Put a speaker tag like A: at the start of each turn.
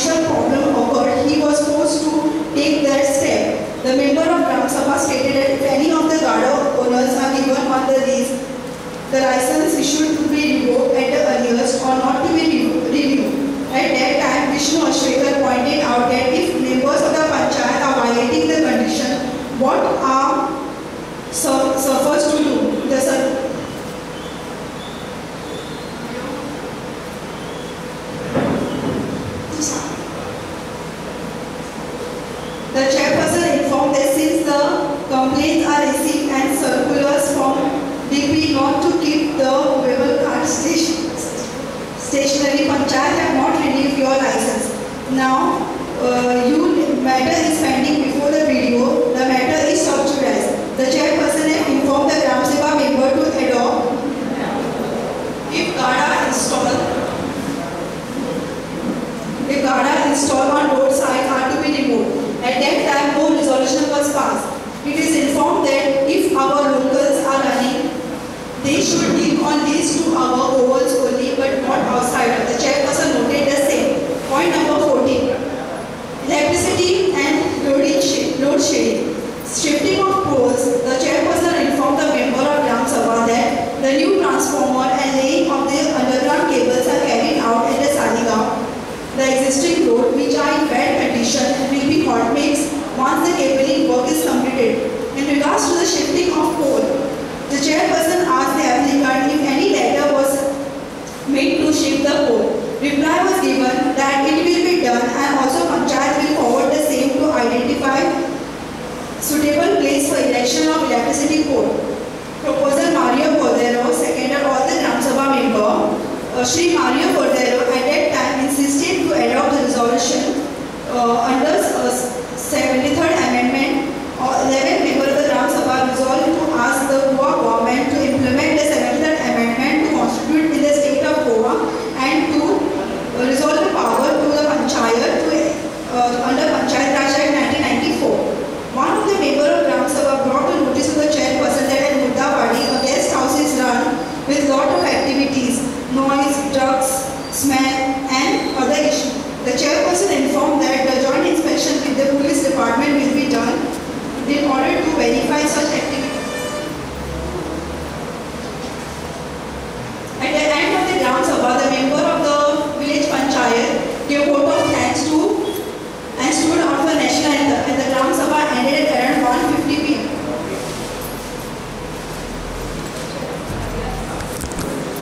A: financial problem occurred, he was forced to take that step. The member of Gram Sabha stated that if any of the Gada owners are given on the the license issued to be uh, you matter is pending before the video. The matter is judice. The chairperson has informed the Gram Sabha member to adopt if GADA installed if GADA installed on roadside are to be removed. At that time, no resolution was passed. It is informed that if our locals are running, they should live on these two hour ovals only, but not outside. The chairperson noted the same. Point number noite Շրի Մարիո, որ դերով հայտեր Man.